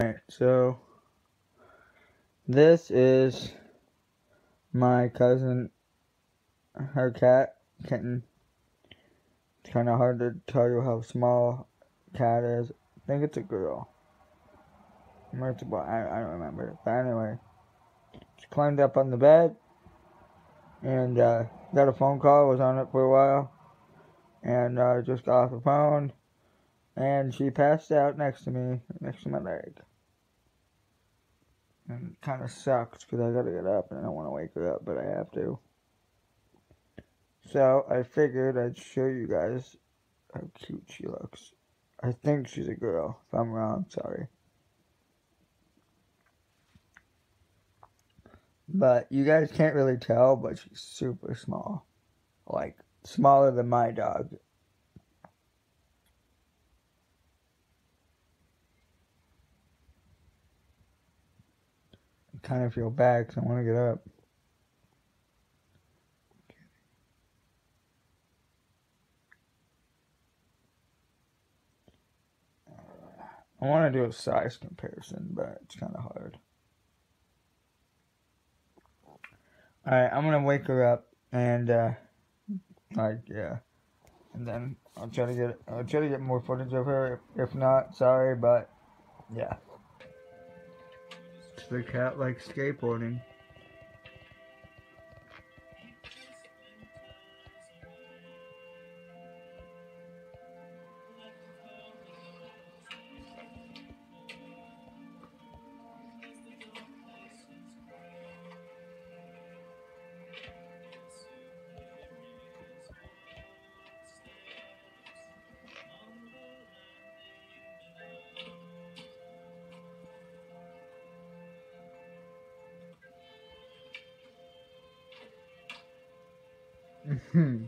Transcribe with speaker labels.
Speaker 1: Alright, so this is my cousin, her cat, kitten. It's kind of hard to tell you how small cat is. I think it's a girl. Multiple, I, I don't remember. But anyway, she climbed up on the bed and uh, got a phone call. Was on it for a while, and uh, just got off the phone, and she passed out next to me, next to my leg. And it kind of sucks because I gotta get up and I don't want to wake her up, but I have to. So I figured I'd show you guys how cute she looks. I think she's a girl. If I'm wrong, sorry. But you guys can't really tell, but she's super small. Like, smaller than my dog. Kind of feel bad because I want to get up. I want to do a size comparison, but it's kind of hard. Alright, I'm gonna wake her up and uh like yeah. And then I'll try to get I'll try to get more footage of her. If not, sorry, but yeah. The cat likes skateboarding. Hmm.